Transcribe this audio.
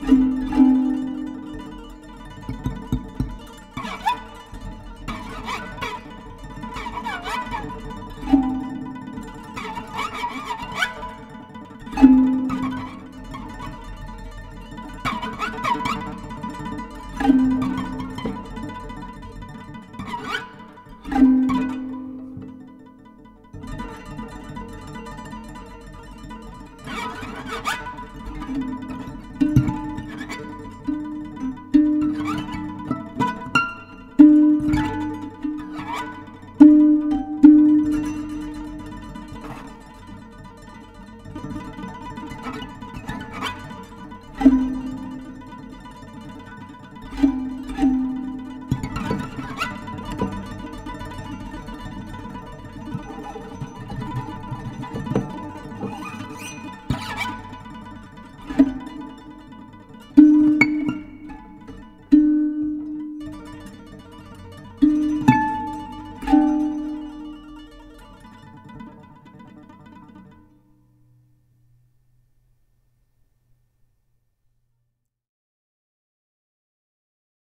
Ha ha ha!